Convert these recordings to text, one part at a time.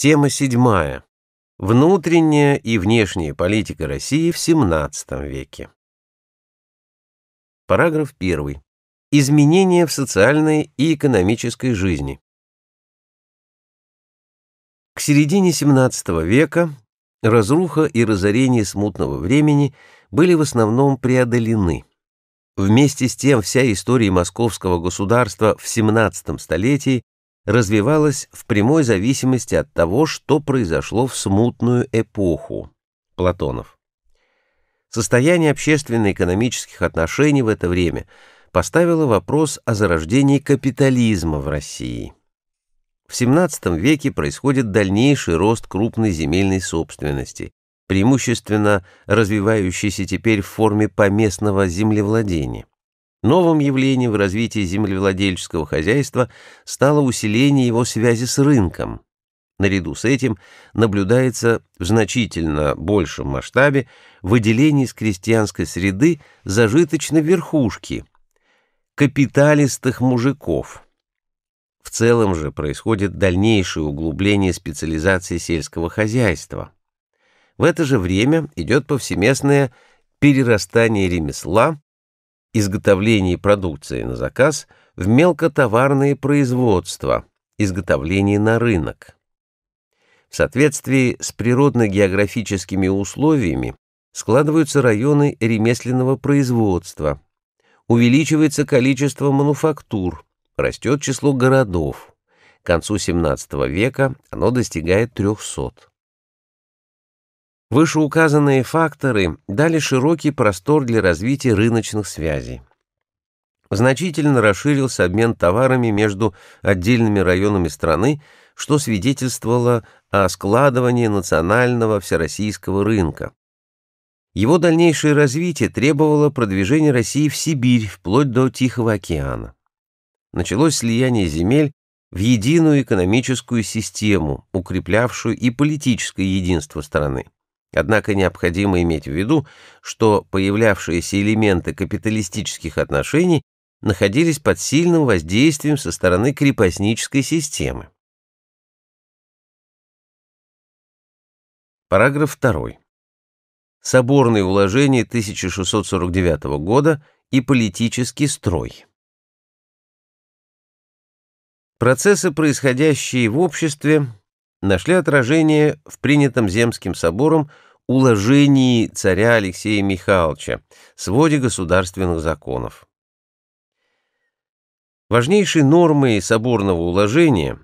Тема седьмая. Внутренняя и внешняя политика России в XVII веке. Параграф 1. Изменения в социальной и экономической жизни. К середине XVII века разруха и разорение смутного времени были в основном преодолены. Вместе с тем вся история московского государства в XVII столетии развивалась в прямой зависимости от того, что произошло в смутную эпоху. Платонов. Состояние общественно-экономических отношений в это время поставило вопрос о зарождении капитализма в России. В XVII веке происходит дальнейший рост крупной земельной собственности, преимущественно развивающейся теперь в форме поместного землевладения. Новым явлением в развитии землевладельческого хозяйства стало усиление его связи с рынком. Наряду с этим наблюдается в значительно большем масштабе выделение из крестьянской среды зажиточной верхушки, капиталистых мужиков. В целом же происходит дальнейшее углубление специализации сельского хозяйства. В это же время идет повсеместное перерастание ремесла изготовлении продукции на заказ в мелкотоварные производства, изготовление на рынок. В соответствии с природно-географическими условиями складываются районы ремесленного производства, увеличивается количество мануфактур, растет число городов. К концу XVII века оно достигает 300. Вышеуказанные факторы дали широкий простор для развития рыночных связей. Значительно расширился обмен товарами между отдельными районами страны, что свидетельствовало о складывании национального всероссийского рынка. Его дальнейшее развитие требовало продвижения России в Сибирь вплоть до Тихого океана. Началось слияние земель в единую экономическую систему, укреплявшую и политическое единство страны. Однако необходимо иметь в виду, что появлявшиеся элементы капиталистических отношений находились под сильным воздействием со стороны крепостнической системы. Параграф 2. Соборные уложения 1649 года и политический строй. Процессы, происходящие в обществе, нашли отражение в принятом Земским собором уложении царя Алексея Михайловича, своде государственных законов. Важнейшей нормой соборного уложения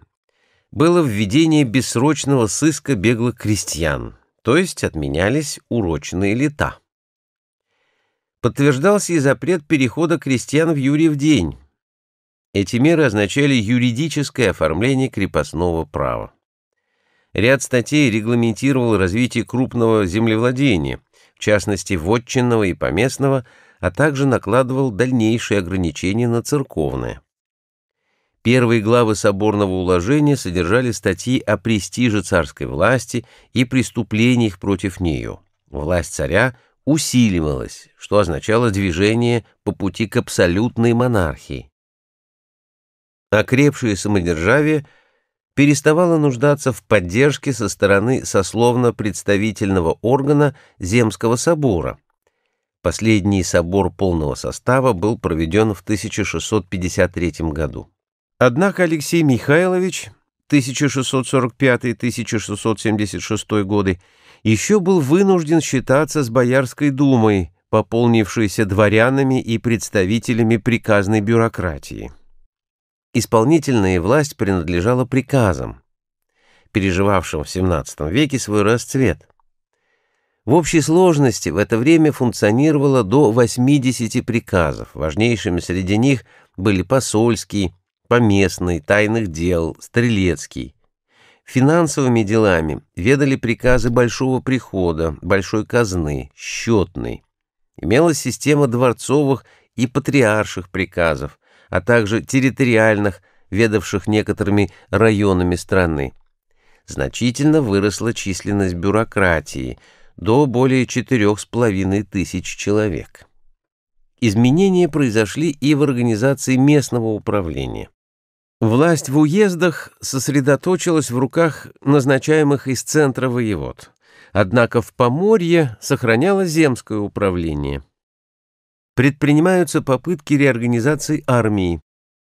было введение бессрочного сыска беглых крестьян, то есть отменялись урочные лета. Подтверждался и запрет перехода крестьян в Юрьев день. Эти меры означали юридическое оформление крепостного права. Ряд статей регламентировал развитие крупного землевладения, в частности вотчинного и поместного, а также накладывал дальнейшие ограничения на церковное. Первые главы соборного уложения содержали статьи о престиже царской власти и преступлениях против нее. Власть царя усиливалась, что означало движение по пути к абсолютной монархии. Окрепшее самодержавие – переставала нуждаться в поддержке со стороны сословно-представительного органа Земского собора. Последний собор полного состава был проведен в 1653 году. Однако Алексей Михайлович 1645-1676 годы еще был вынужден считаться с Боярской думой, пополнившейся дворянами и представителями приказной бюрократии исполнительная власть принадлежала приказам, переживавшим в XVII веке свой расцвет. В общей сложности в это время функционировало до 80 приказов, важнейшими среди них были посольский, поместный, тайных дел, стрелецкий. Финансовыми делами ведали приказы Большого прихода, Большой казны, счетной. Имелась система дворцовых и патриарших приказов, а также территориальных, ведавших некоторыми районами страны. Значительно выросла численность бюрократии до более четырех с половиной тысяч человек. Изменения произошли и в организации местного управления. Власть в уездах сосредоточилась в руках назначаемых из центра воевод. Однако в Поморье сохранялось земское управление. Предпринимаются попытки реорганизации армии,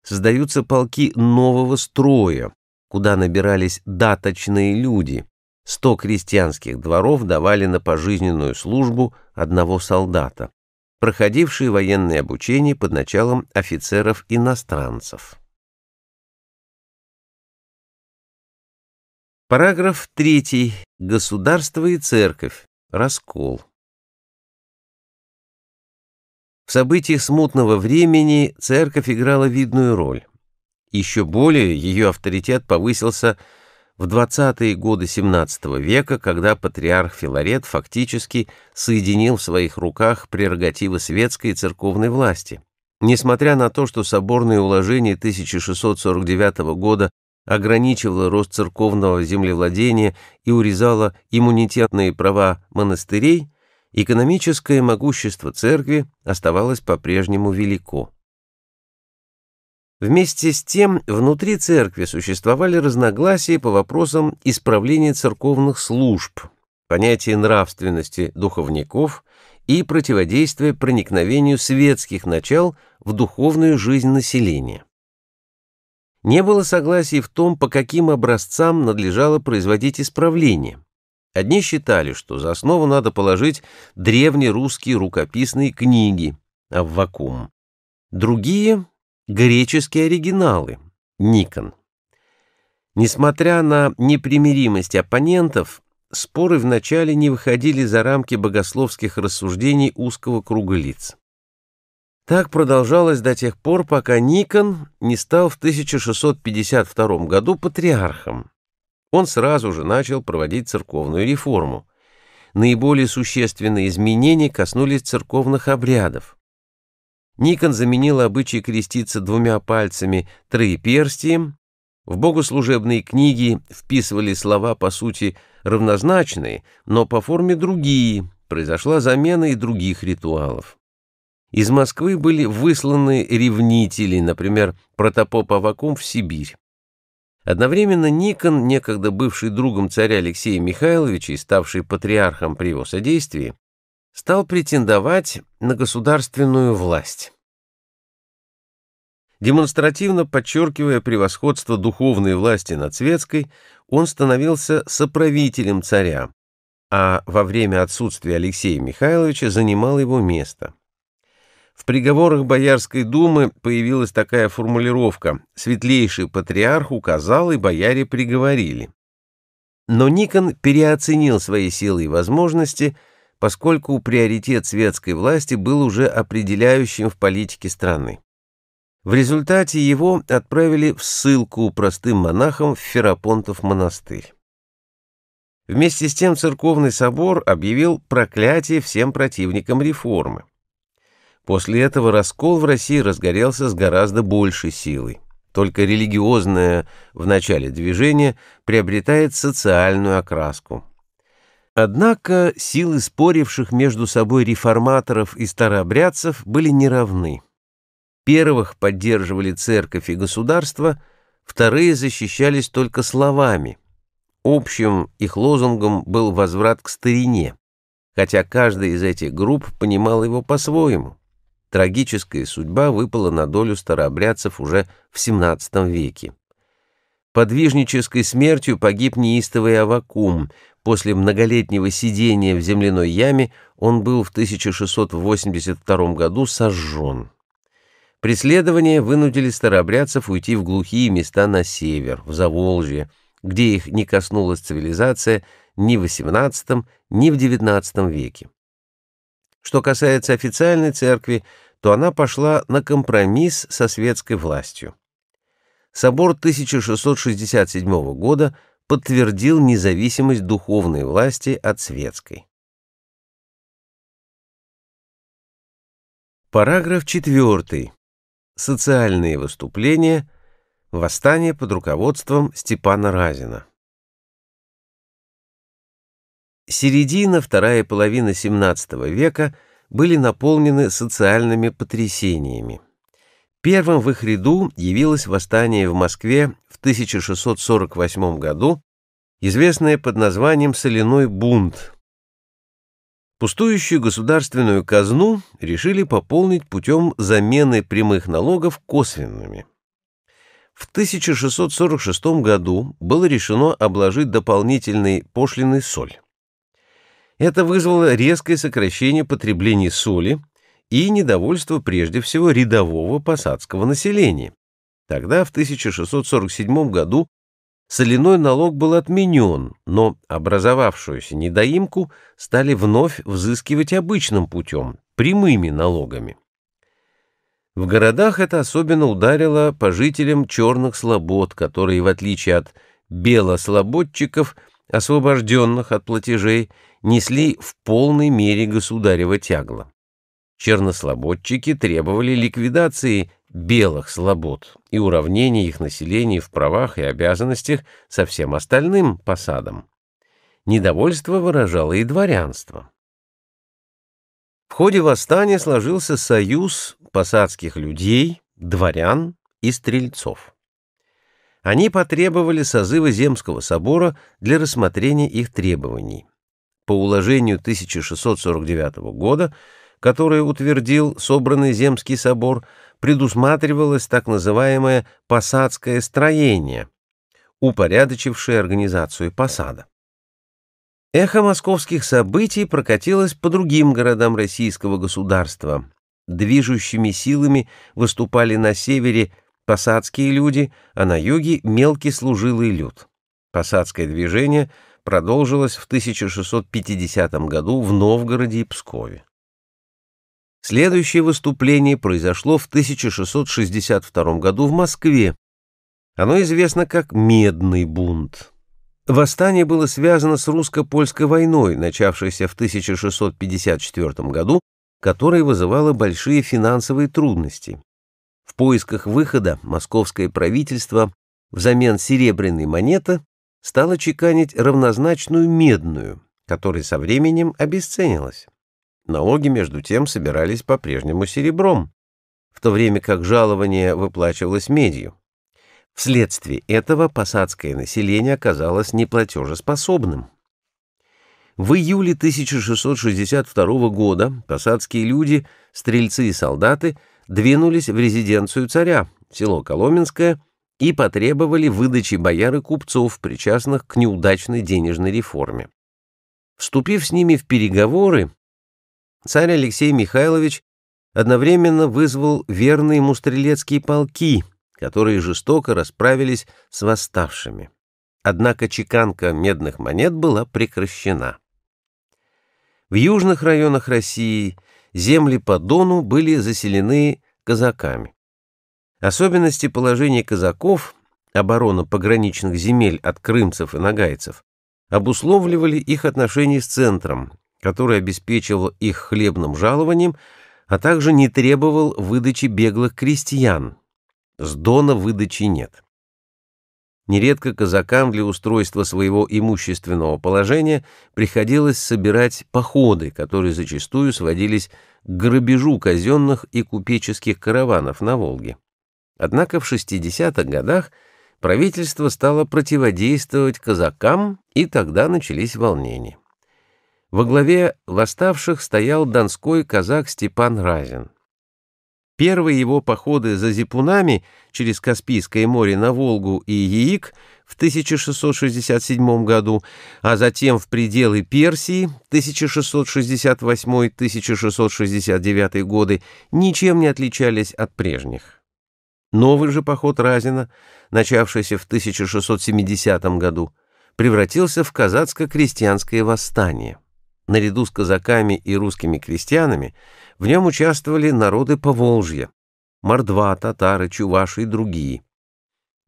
создаются полки нового строя, куда набирались даточные люди. Сто крестьянских дворов давали на пожизненную службу одного солдата, проходившие военное обучение под началом офицеров-иностранцев. Параграф 3. Государство и церковь. Раскол. В событиях смутного времени церковь играла видную роль. Еще более ее авторитет повысился в 20-е годы XVII века, когда патриарх Филарет фактически соединил в своих руках прерогативы светской и церковной власти. Несмотря на то, что соборное уложение 1649 года ограничивала рост церковного землевладения и урезала иммунитетные права монастырей, экономическое могущество церкви оставалось по-прежнему велико. Вместе с тем, внутри церкви существовали разногласия по вопросам исправления церковных служб, понятия нравственности духовников и противодействия проникновению светских начал в духовную жизнь населения. Не было согласия в том, по каким образцам надлежало производить исправление. Одни считали, что за основу надо положить древние русские рукописные книги Аввакум. Другие — греческие оригиналы Никон. Несмотря на непримиримость оппонентов, споры вначале не выходили за рамки богословских рассуждений узкого круга лиц. Так продолжалось до тех пор, пока Никон не стал в 1652 году патриархом. Он сразу же начал проводить церковную реформу. Наиболее существенные изменения коснулись церковных обрядов. Никон заменил обычай креститься двумя пальцами троеперстием, в богослужебные книги вписывали слова, по сути, равнозначные, но по форме другие, произошла замена и других ритуалов. Из Москвы были высланы ревнители, например, протопоп Авакум в Сибирь. Одновременно Никон, некогда бывший другом царя Алексея Михайловича и ставший патриархом при его содействии, стал претендовать на государственную власть. Демонстративно подчеркивая превосходство духовной власти над светской, он становился соправителем царя, а во время отсутствия Алексея Михайловича занимал его место. В приговорах Боярской думы появилась такая формулировка «Светлейший патриарх указал, и бояре приговорили». Но Никон переоценил свои силы и возможности, поскольку приоритет светской власти был уже определяющим в политике страны. В результате его отправили в ссылку простым монахам в Ферапонтов монастырь. Вместе с тем церковный собор объявил проклятие всем противникам реформы. После этого раскол в России разгорелся с гораздо большей силой. Только религиозное в начале движения приобретает социальную окраску. Однако силы споривших между собой реформаторов и старообрядцев были неравны. Первых поддерживали церковь и государство, вторые защищались только словами. Общим их лозунгом был возврат к старине, хотя каждая из этих групп понимала его по-своему. Трагическая судьба выпала на долю старообрядцев уже в XVII веке. Подвижнической смертью погиб неистовый Авакум. После многолетнего сидения в земляной яме он был в 1682 году сожжен. Преследования вынудили старообрядцев уйти в глухие места на север, в Заволжье, где их не коснулась цивилизация ни в XVIII, ни в XIX веке. Что касается официальной церкви, то она пошла на компромисс со светской властью. Собор 1667 года подтвердил независимость духовной власти от светской. Параграф 4. Социальные выступления. Восстание под руководством Степана Разина. Середина, вторая половина XVII века были наполнены социальными потрясениями. Первым в их ряду явилось восстание в Москве в 1648 году, известное под названием «Соляной бунт». Пустующую государственную казну решили пополнить путем замены прямых налогов косвенными. В 1646 году было решено обложить дополнительной пошлиной соль. Это вызвало резкое сокращение потребления соли и недовольство прежде всего рядового посадского населения. Тогда, в 1647 году, соляной налог был отменен, но образовавшуюся недоимку стали вновь взыскивать обычным путем, прямыми налогами. В городах это особенно ударило по жителям черных слобод, которые, в отличие от белослободчиков, освобожденных от платежей, несли в полной мере государево тягло. Чернослободчики требовали ликвидации белых слобод и уравнения их населения в правах и обязанностях со всем остальным посадом. Недовольство выражало и дворянство. В ходе восстания сложился союз посадских людей, дворян и стрельцов. Они потребовали созыва Земского собора для рассмотрения их требований. По уложению 1649 года которое утвердил собранный Земский собор, предусматривалось так называемое «посадское строение», упорядочившее организацию посада. Эхо московских событий прокатилось по другим городам российского государства. Движущими силами выступали на севере посадские люди, а на юге мелкий служилый люд. Посадское движение продолжилось в 1650 году в Новгороде и Пскове. Следующее выступление произошло в 1662 году в Москве. Оно известно как «Медный бунт». Восстание было связано с русско-польской войной, начавшейся в 1654 году, которая вызывала большие финансовые трудности. В поисках выхода московское правительство взамен серебряной монеты стало чеканить равнозначную медную, которая со временем обесценилась. Налоги, между тем, собирались по-прежнему серебром, в то время как жалование выплачивалось медью. Вследствие этого посадское население оказалось неплатежеспособным. В июле 1662 года посадские люди, стрельцы и солдаты двинулись в резиденцию царя, село Коломенское, и потребовали выдачи бояр и купцов, причастных к неудачной денежной реформе. Вступив с ними в переговоры, царь Алексей Михайлович одновременно вызвал верные ему стрелецкие полки, которые жестоко расправились с восставшими. Однако чеканка медных монет была прекращена. В южных районах России земли по Дону были заселены казаками. Особенности положения казаков, оборона пограничных земель от крымцев и нагайцев, обусловливали их отношения с центром, который обеспечивал их хлебным жалованием, а также не требовал выдачи беглых крестьян. С Дона выдачи нет. Нередко казакам для устройства своего имущественного положения приходилось собирать походы, которые зачастую сводились к грабежу казенных и купеческих караванов на Волге. Однако в 60-х годах правительство стало противодействовать казакам, и тогда начались волнения. Во главе восставших стоял донской казак Степан Разин. Первые его походы за зипунами через Каспийское море на Волгу и Яик в 1667 году, а затем в пределы Персии 1668-1669 годы ничем не отличались от прежних. Новый же поход Разина, начавшийся в 1670 году, превратился в казацко-крестьянское восстание. Наряду с казаками и русскими крестьянами в нем участвовали народы Поволжья, мордва, татары, чуваши и другие.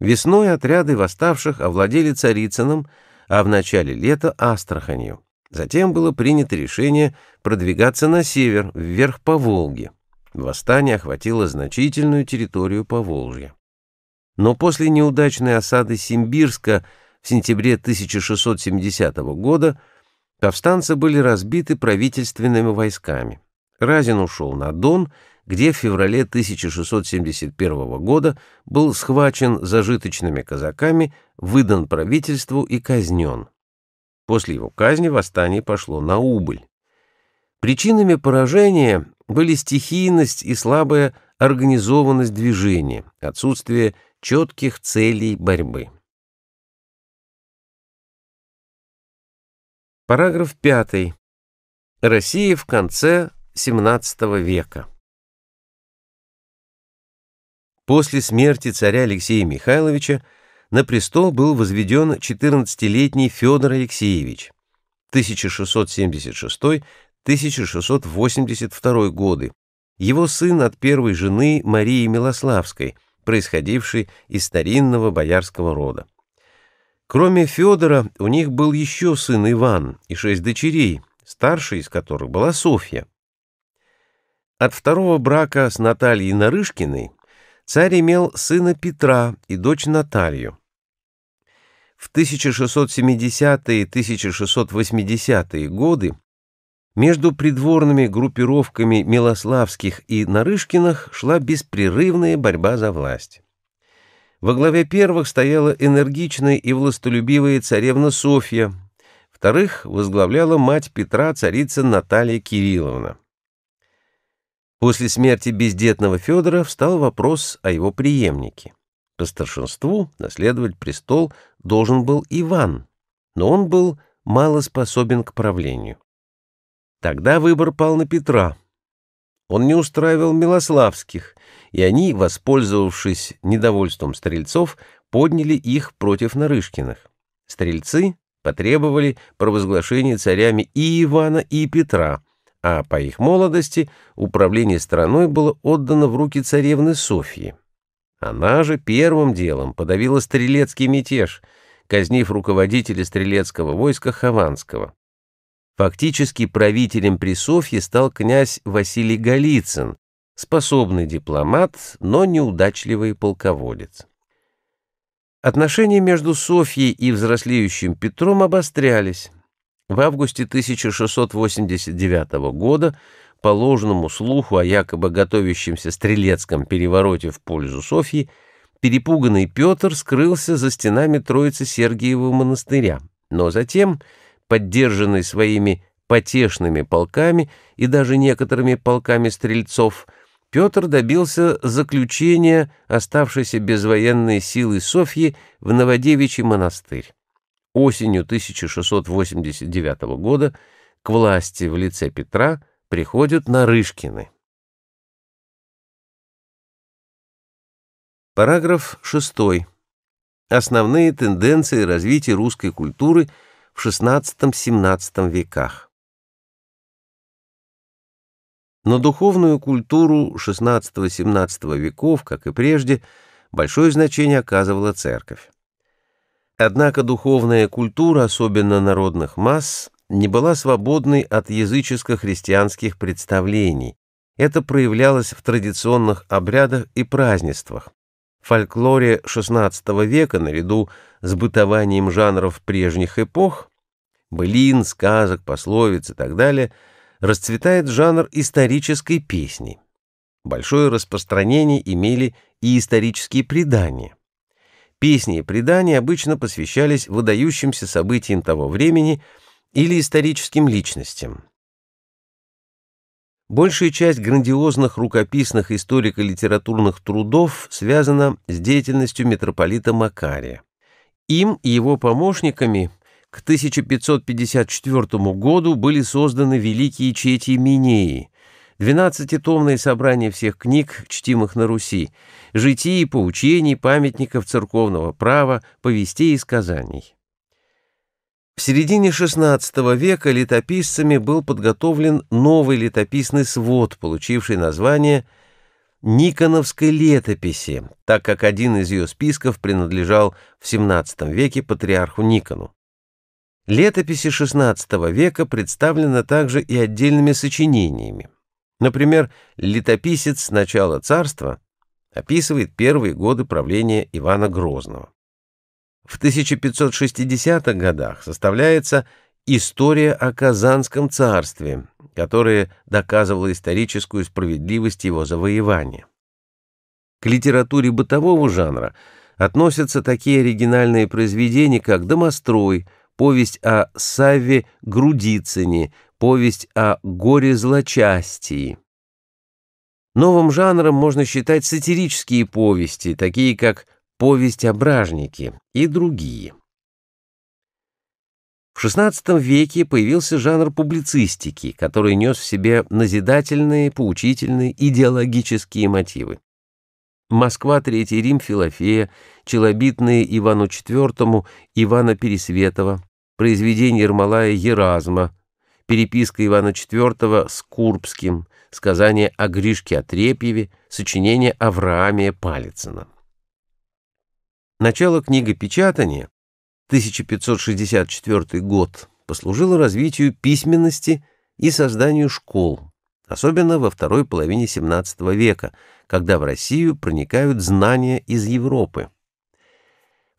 Весной отряды восставших овладели Царицыным, а в начале лета — Астраханью. Затем было принято решение продвигаться на север, вверх по Волге. Восстание охватило значительную территорию Поволжья. Но после неудачной осады Симбирска в сентябре 1670 года Повстанцы были разбиты правительственными войсками. Разин ушел на Дон, где в феврале 1671 года был схвачен зажиточными казаками, выдан правительству и казнен. После его казни восстание пошло на убыль. Причинами поражения были стихийность и слабая организованность движения, отсутствие четких целей борьбы. Параграф 5. Россия в конце XVII века. После смерти царя Алексея Михайловича на престол был возведен 14-летний Федор Алексеевич 1676-1682 годы, его сын от первой жены Марии Милославской, происходившей из старинного боярского рода. Кроме Федора, у них был еще сын Иван и шесть дочерей, старшей из которых была Софья. От второго брака с Натальей Нарышкиной царь имел сына Петра и дочь Наталью. В 1670-е и 1680-е годы между придворными группировками Милославских и Нарышкиных шла беспрерывная борьба за власть. Во главе первых стояла энергичная и властолюбивая царевна Софья, вторых возглавляла мать Петра, царица Наталья Кирилловна. После смерти бездетного Федора встал вопрос о его преемнике. По старшинству наследовать престол должен был Иван, но он был мало способен к правлению. Тогда выбор пал на Петра. Он не устраивал Милославских, и они, воспользовавшись недовольством стрельцов, подняли их против Нарышкиных. Стрельцы потребовали провозглашения царями и Ивана, и Петра, а по их молодости управление страной было отдано в руки царевны Софьи. Она же первым делом подавила стрелецкий мятеж, казнив руководителя стрелецкого войска Хованского. Фактически правителем при Софье стал князь Василий Голицын, способный дипломат, но неудачливый полководец. Отношения между Софьей и взрослеющим Петром обострялись. В августе 1689 года по ложному слуху о якобы готовящемся стрелецком перевороте в пользу Софьи перепуганный Петр скрылся за стенами Троицы Сергиевого монастыря, но затем, поддержанный своими потешными полками и даже некоторыми полками стрельцов, Петр добился заключения оставшейся без военной силы Софьи в Новодевичий монастырь. Осенью 1689 года к власти в лице Петра приходят Нарышкины. Параграф 6. Основные тенденции развития русской культуры в XVI-XVII веках. На духовную культуру XVI-XVII веков, как и прежде, большое значение оказывала церковь. Однако духовная культура, особенно народных масс, не была свободной от языческо-христианских представлений. Это проявлялось в традиционных обрядах и празднествах. В фольклоре XVI века, наряду с бытованием жанров прежних эпох, былин, сказок, пословиц и так далее – расцветает жанр исторической песни. Большое распространение имели и исторические предания. Песни и предания обычно посвящались выдающимся событиям того времени или историческим личностям. Большая часть грандиозных рукописных историко-литературных трудов связана с деятельностью митрополита Макария. Им и его помощниками к 1554 году были созданы Великие Чети Минеи, двенадцатитомное собрание всех книг, чтимых на Руси, житий, поучений, памятников церковного права, повестей и сказаний. В середине XVI века летописцами был подготовлен новый летописный свод, получивший название Никоновской летописи, так как один из ее списков принадлежал в XVII веке патриарху Никону. Летописи XVI века представлены также и отдельными сочинениями. Например, летописец начала царства описывает первые годы правления Ивана Грозного. В 1560-х годах составляется «История о Казанском царстве», которое доказывало историческую справедливость его завоевания. К литературе бытового жанра относятся такие оригинальные произведения, как «Домострой», повесть о Савве Грудицыне, повесть о горе злочастии. Новым жанром можно считать сатирические повести, такие как «Повесть о бражнике» и другие. В XVI веке появился жанр публицистики, который нес в себе назидательные, поучительные, идеологические мотивы. Москва, Третий Рим, Филофея, челобитные Ивану IV, Ивана Пересветова, произведение Ермолая Еразма, переписка Ивана IV с Курбским, сказание о Гришке Отрепьеве, сочинение Авраамия Палицына. Начало книгопечатания, 1564 год, послужило развитию письменности и созданию школ, особенно во второй половине XVII века, когда в Россию проникают знания из Европы.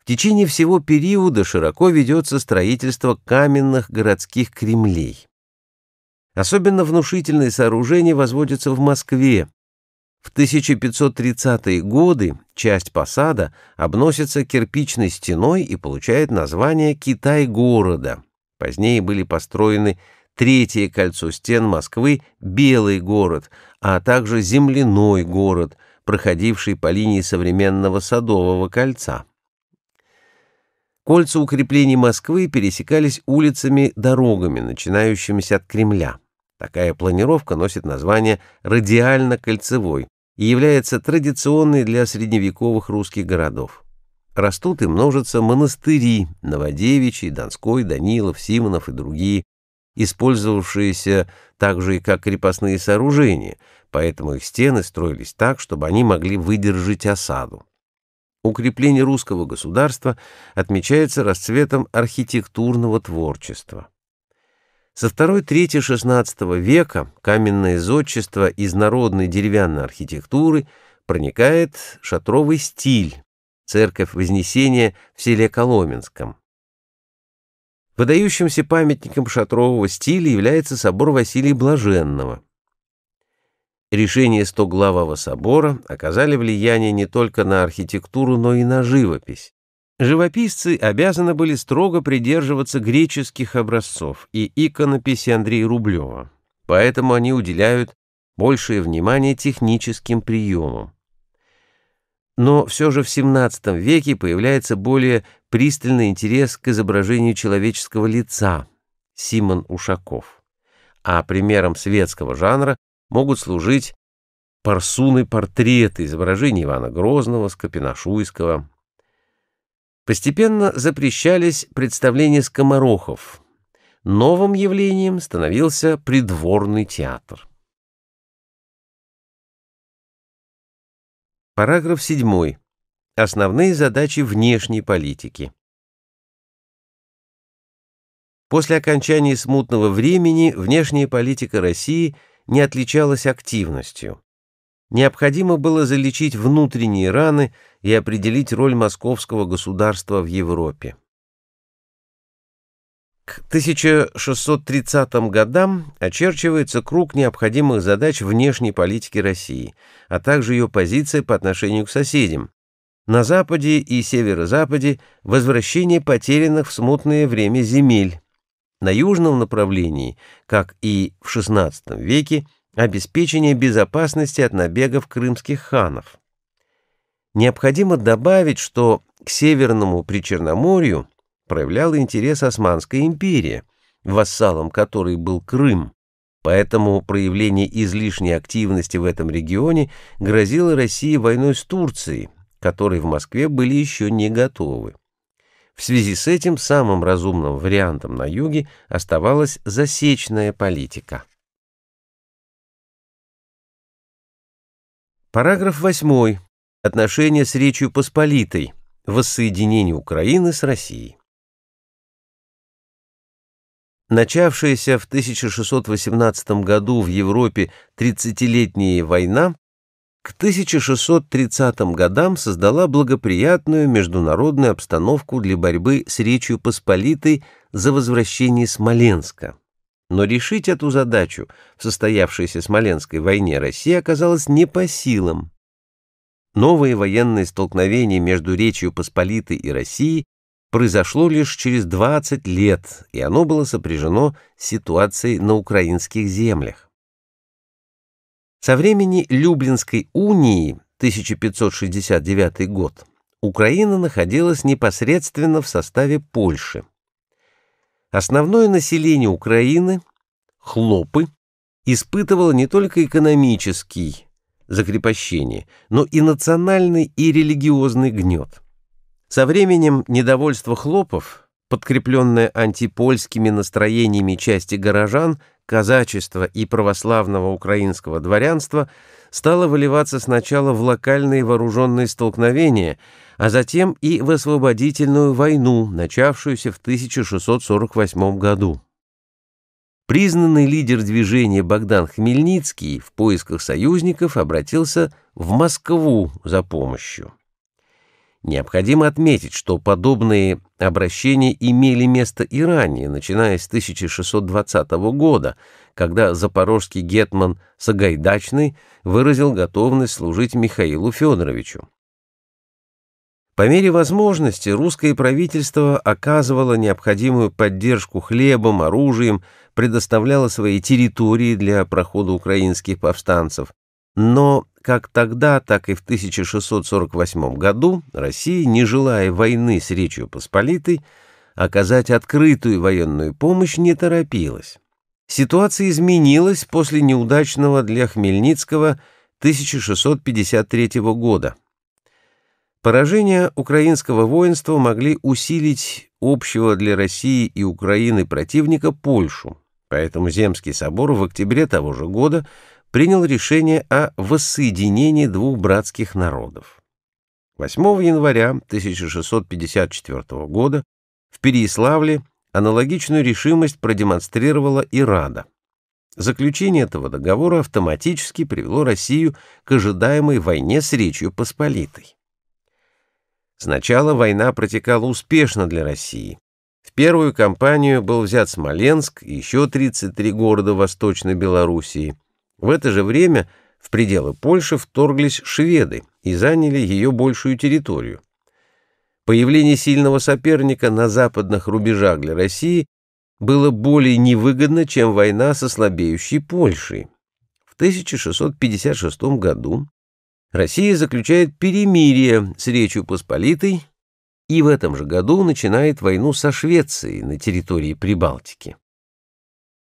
В течение всего периода широко ведется строительство каменных городских кремлей. Особенно внушительные сооружения возводятся в Москве. В 1530-е годы часть посада обносится кирпичной стеной и получает название «Китай-города». Позднее были построены третье кольцо стен Москвы – Белый город, а также Земляной город, проходивший по линии современного Садового кольца. Кольца укреплений Москвы пересекались улицами-дорогами, начинающимися от Кремля. Такая планировка носит название радиально-кольцевой и является традиционной для средневековых русских городов. Растут и множатся монастыри Новодевичий, Донской, Данилов, Симонов и другие, использовавшиеся также и как крепостные сооружения, поэтому их стены строились так, чтобы они могли выдержать осаду. Укрепление русского государства отмечается расцветом архитектурного творчества. Со второй трети XVI века каменное зодчество из народной деревянной архитектуры проникает шатровый стиль, церковь Вознесения в селе Коломенском. Выдающимся памятником шатрового стиля является собор Василия Блаженного. Решения Стоглавого собора оказали влияние не только на архитектуру, но и на живопись. Живописцы обязаны были строго придерживаться греческих образцов и иконописи Андрея Рублева, поэтому они уделяют большее внимание техническим приемам. Но все же в XVII веке появляется более пристальный интерес к изображению человеческого лица Симон Ушаков, а примером светского жанра могут служить парсуны-портреты изображений Ивана Грозного, Скопиношуйского, Постепенно запрещались представления скоморохов. Новым явлением становился придворный театр. Параграф 7. Основные задачи внешней политики. После окончания смутного времени внешняя политика России не отличалась активностью необходимо было залечить внутренние раны и определить роль московского государства в Европе. К 1630 годам очерчивается круг необходимых задач внешней политики России, а также ее позиция по отношению к соседям. На западе и северо-западе возвращение потерянных в смутное время земель. На южном направлении, как и в XVI веке, обеспечение безопасности от набегов крымских ханов. Необходимо добавить, что к Северному Причерноморью проявляла интерес Османская империя, вассалом которой был Крым, поэтому проявление излишней активности в этом регионе грозило России войной с Турцией, которой в Москве были еще не готовы. В связи с этим самым разумным вариантом на юге оставалась засечная политика. Параграф 8. Отношения с Речью Посполитой. Воссоединение Украины с Россией. Начавшаяся в 1618 году в Европе 30-летняя война к 1630 годам создала благоприятную международную обстановку для борьбы с Речью Посполитой за возвращение Смоленска. Но решить эту задачу в состоявшейся Смоленской войне Россия оказалась не по силам. Новые военные столкновения между Речью Посполитой и Россией произошло лишь через 20 лет, и оно было сопряжено с ситуацией на украинских землях. Со времени Люблинской унии 1569 год Украина находилась непосредственно в составе Польши. Основное население Украины, хлопы, испытывало не только экономический закрепощение, но и национальный и религиозный гнет. Со временем недовольство хлопов, подкрепленное антипольскими настроениями части горожан, казачества и православного украинского дворянства, стало выливаться сначала в локальные вооруженные столкновения – а затем и в освободительную войну, начавшуюся в 1648 году. Признанный лидер движения Богдан Хмельницкий в поисках союзников обратился в Москву за помощью. Необходимо отметить, что подобные обращения имели место и ранее, начиная с 1620 года, когда запорожский гетман Сагайдачный выразил готовность служить Михаилу Федоровичу. По мере возможности русское правительство оказывало необходимую поддержку хлебом, оружием, предоставляло свои территории для прохода украинских повстанцев. Но как тогда, так и в 1648 году Россия, не желая войны с Речью Посполитой, оказать открытую военную помощь не торопилась. Ситуация изменилась после неудачного для Хмельницкого 1653 года. Поражения украинского воинства могли усилить общего для России и Украины противника Польшу, поэтому Земский собор в октябре того же года принял решение о воссоединении двух братских народов. 8 января 1654 года в Переяславле аналогичную решимость продемонстрировала и Рада. Заключение этого договора автоматически привело Россию к ожидаемой войне с Речью Посполитой. Сначала война протекала успешно для России. В первую кампанию был взят Смоленск и еще 33 города Восточной Белоруссии. В это же время в пределы Польши вторглись шведы и заняли ее большую территорию. Появление сильного соперника на западных рубежах для России было более невыгодно, чем война со слабеющей Польшей. В 1656 году Россия заключает перемирие с Речью Посполитой и в этом же году начинает войну со Швецией на территории Прибалтики.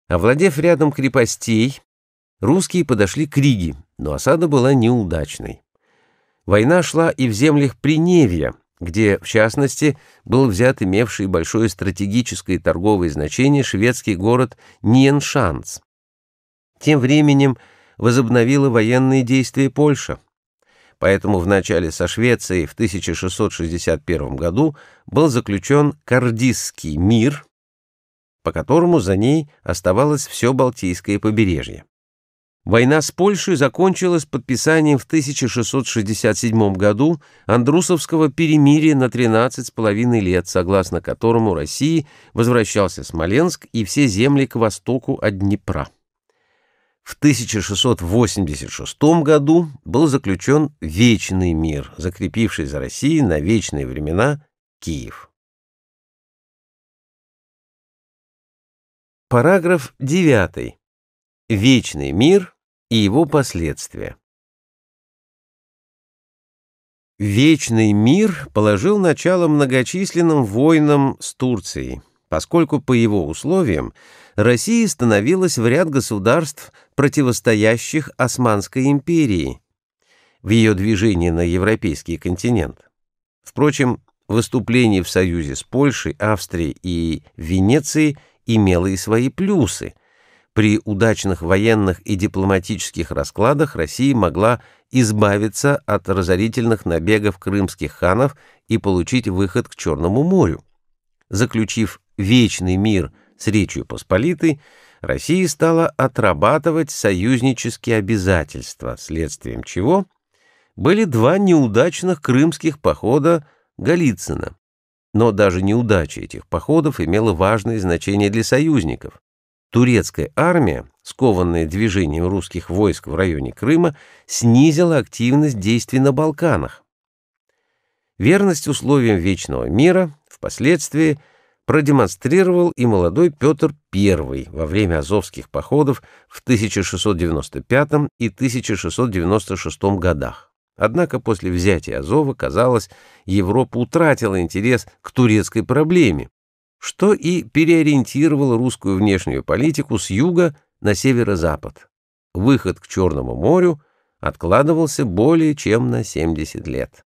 Овладев рядом крепостей, русские подошли к Риге, но осада была неудачной. Война шла и в землях Приневья, где, в частности, был взят имевший большое стратегическое и торговое значение шведский город Ниеншанц. Тем временем возобновила военные действия Польша поэтому в начале со Швецией в 1661 году был заключен Кардисский мир, по которому за ней оставалось все Балтийское побережье. Война с Польшей закончилась подписанием в 1667 году Андрусовского перемирия на 13,5 лет, согласно которому России возвращался Смоленск и все земли к востоку от Днепра. В 1686 году был заключен Вечный мир, закрепивший за Россией на вечные времена Киев. Параграф 9. Вечный мир и его последствия. Вечный мир положил начало многочисленным войнам с Турцией, поскольку по его условиям Россия становилась в ряд государств, противостоящих Османской империи, в ее движении на европейский континент. Впрочем, выступление в союзе с Польшей, Австрией и Венецией имело и свои плюсы. При удачных военных и дипломатических раскладах Россия могла избавиться от разорительных набегов крымских ханов и получить выход к Черному морю. Заключив вечный мир – с Речью Посполитой, Россия стала отрабатывать союзнические обязательства, следствием чего были два неудачных крымских похода Голицына. Но даже неудача этих походов имела важное значение для союзников. Турецкая армия, скованная движением русских войск в районе Крыма, снизила активность действий на Балканах. Верность условиям вечного мира впоследствии продемонстрировал и молодой Петр I во время азовских походов в 1695 и 1696 годах. Однако после взятия Азова, казалось, Европа утратила интерес к турецкой проблеме, что и переориентировало русскую внешнюю политику с юга на северо-запад. Выход к Черному морю откладывался более чем на 70 лет.